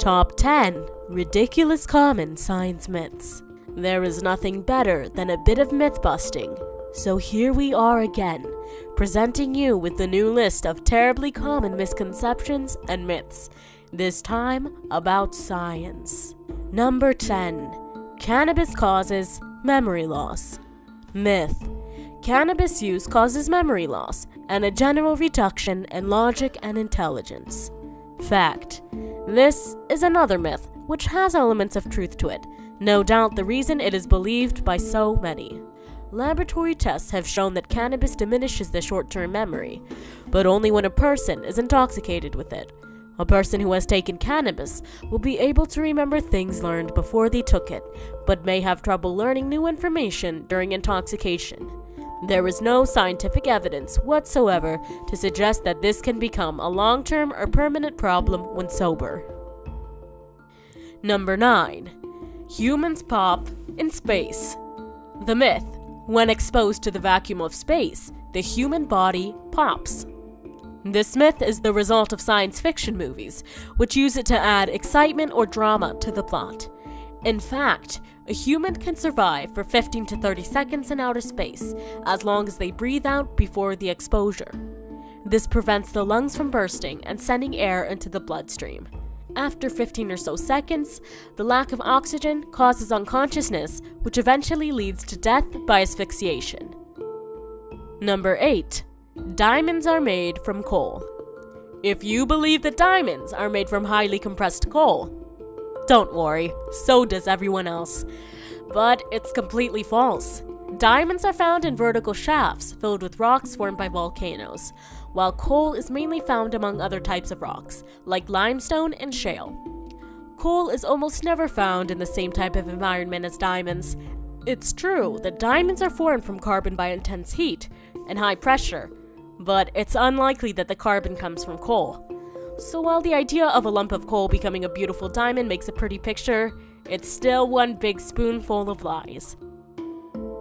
Top 10 Ridiculous Common Science Myths. There is nothing better than a bit of myth busting, so here we are again, presenting you with the new list of terribly common misconceptions and myths, this time about science. Number 10 Cannabis causes memory loss. Myth Cannabis use causes memory loss and a general reduction in logic and intelligence. Fact This is another myth which has elements of truth to it, no doubt the reason it is believed by so many. Laboratory tests have shown that cannabis diminishes the short term memory, but only when a person is intoxicated with it. A person who has taken cannabis will be able to remember things learned before they took it, but may have trouble learning new information during intoxication. There is no scientific evidence whatsoever to suggest that this can become a long term or permanent problem when sober. Number 9. Humans pop in space. The myth when exposed to the vacuum of space, the human body pops. This myth is the result of science fiction movies, which use it to add excitement or drama to the plot. In fact, a human can survive for 15 to 30 seconds in outer space, as long as they breathe out before the exposure. This prevents the lungs from bursting and sending air into the bloodstream. After 15 or so seconds, the lack of oxygen causes unconsciousness, which eventually leads to death by asphyxiation. Number 8. Diamonds are made from coal. If you believe that diamonds are made from highly compressed coal, don't worry, so does everyone else. But it's completely false. Diamonds are found in vertical shafts filled with rocks formed by volcanoes, while coal is mainly found among other types of rocks, like limestone and shale. Coal is almost never found in the same type of environment as diamonds. It's true that diamonds are formed from carbon by intense heat and high pressure, but it's unlikely that the carbon comes from coal. So while the idea of a lump of coal becoming a beautiful diamond makes a pretty picture, it's still one big spoonful of lies.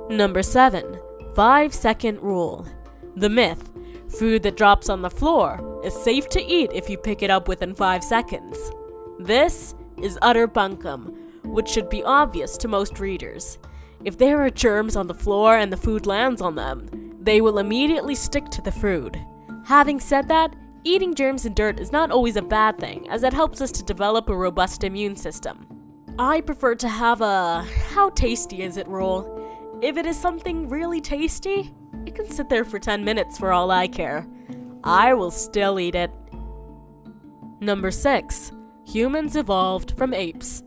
Number 7. 5 Second Rule The myth food that drops on the floor is safe to eat if you pick it up within 5 seconds. This is utter bunkum, which should be obvious to most readers. If there are germs on the floor and the food lands on them, they will immediately stick to the food. Having said that, Eating germs and dirt is not always a bad thing, as it helps us to develop a robust immune system. I prefer to have a how tasty is it rule. If it is something really tasty, it can sit there for 10 minutes for all I care. I will still eat it. Number 6. Humans evolved from apes.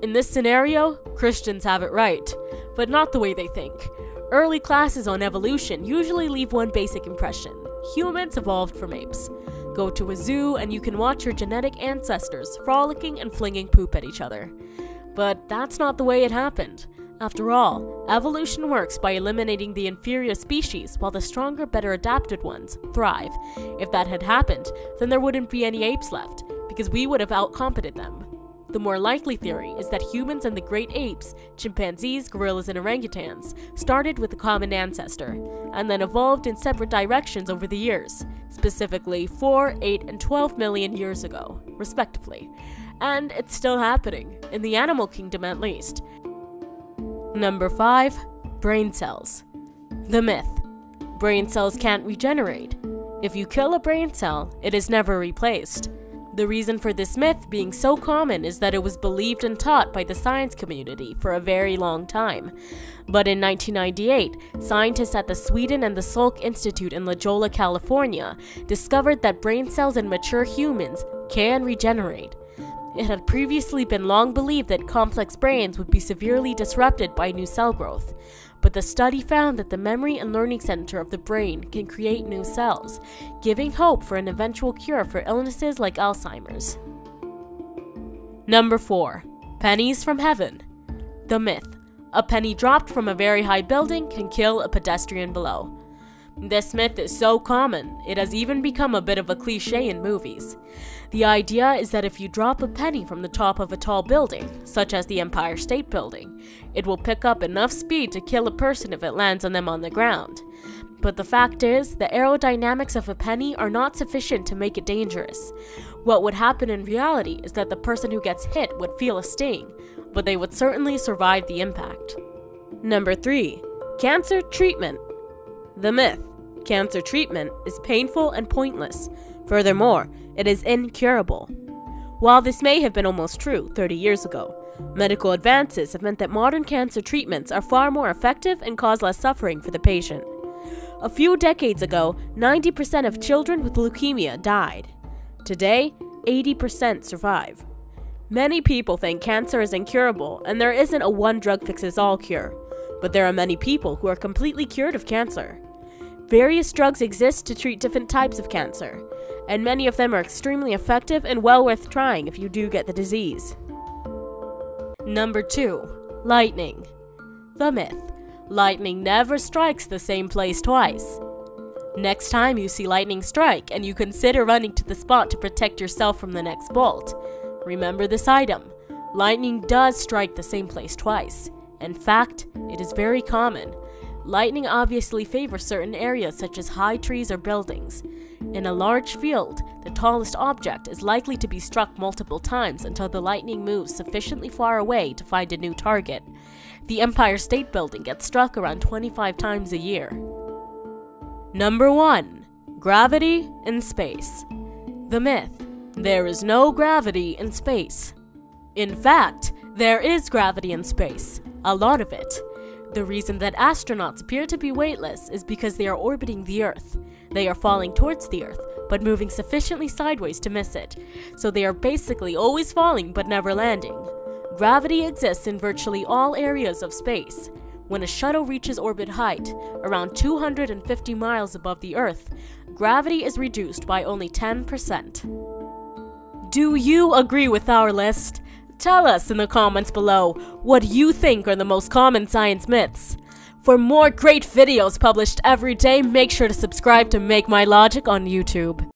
In this scenario, Christians have it right, but not the way they think. Early classes on evolution usually leave one basic impression humans evolved from apes. Go to a zoo and you can watch your genetic ancestors frolicking and flinging poop at each other. But that's not the way it happened. After all, evolution works by eliminating the inferior species while the stronger, better adapted ones thrive. If that had happened, then there wouldn't be any apes left, because we would have outcompeted them. The more likely theory is that humans and the great apes, chimpanzees, gorillas, and orangutans, started with a common ancestor, and then evolved in separate directions over the years, specifically 4, 8, and 12 million years ago, respectively. And it's still happening, in the animal kingdom at least. Number 5 Brain cells. The myth brain cells can't regenerate. If you kill a brain cell, it is never replaced. The reason for this myth being so common is that it was believed and taught by the science community for a very long time. But in 1998, scientists at the Sweden and the Salk Institute in La Jolla, California, discovered that brain cells in mature humans can regenerate. It had previously been long believed that complex brains would be severely disrupted by new cell growth but the study found that the memory and learning center of the brain can create new cells, giving hope for an eventual cure for illnesses like Alzheimer's. Number 4. Pennies from Heaven. The myth. A penny dropped from a very high building can kill a pedestrian below. This myth is so common, it has even become a bit of a cliche in movies. The idea is that if you drop a penny from the top of a tall building, such as the Empire State Building, it will pick up enough speed to kill a person if it lands on them on the ground. But the fact is, the aerodynamics of a penny are not sufficient to make it dangerous. What would happen in reality is that the person who gets hit would feel a sting, but they would certainly survive the impact. Number 3. Cancer Treatment The myth cancer treatment is painful and pointless. Furthermore, it is incurable. While this may have been almost true 30 years ago, medical advances have meant that modern cancer treatments are far more effective and cause less suffering for the patient. A few decades ago, 90% of children with leukemia died. Today, 80% survive. Many people think cancer is incurable and there isn't a one drug fixes all cure, but there are many people who are completely cured of cancer. Various drugs exist to treat different types of cancer, and many of them are extremely effective and well worth trying if you do get the disease. Number 2. Lightning. The myth. Lightning never strikes the same place twice. Next time you see lightning strike and you consider running to the spot to protect yourself from the next bolt, remember this item. Lightning does strike the same place twice. In fact, it is very common. Lightning obviously favors certain areas such as high trees or buildings. In a large field, the tallest object is likely to be struck multiple times until the lightning moves sufficiently far away to find a new target. The Empire State Building gets struck around 25 times a year. Number 1. Gravity in Space The myth There is no gravity in space. In fact, there is gravity in space, a lot of it. The reason that astronauts appear to be weightless is because they are orbiting the Earth. They are falling towards the Earth, but moving sufficiently sideways to miss it, so they are basically always falling but never landing. Gravity exists in virtually all areas of space. When a shuttle reaches orbit height, around 250 miles above the Earth, gravity is reduced by only 10%. Do you agree with our list? Tell us in the comments below what you think are the most common science myths. For more great videos published every day, make sure to subscribe to Make My Logic on YouTube.